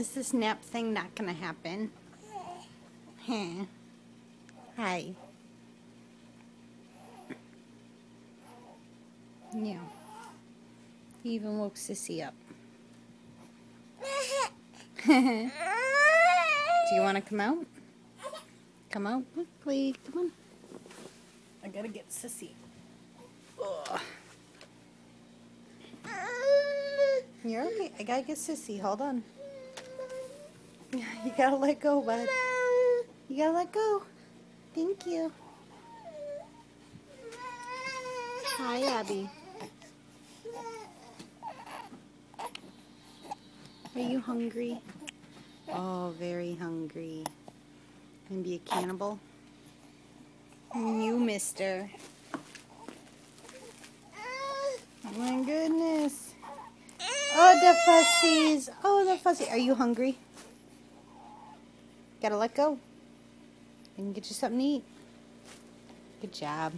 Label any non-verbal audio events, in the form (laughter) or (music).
Is this nap thing not gonna happen? Huh. Hi. Yeah. He even woke Sissy up. Do you want to come out? Come out quickly. Come on. I gotta get Sissy. Ugh. You're okay. I gotta get Sissy. Hold on. (laughs) You gotta let go, bud. You gotta let go. Thank you. Hi, Abby. Are you hungry? Oh, very hungry. Gonna be a cannibal? You, mister. Oh my goodness. Oh, the fussies. Oh, the fussy. Are you hungry? Gotta let go. And get you something to eat. Good job.